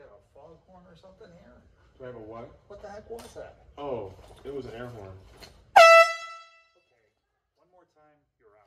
got a foghorn or something here? Do I have a what? What the heck was that? Oh, it was an air horn. Okay, one more time, you're out.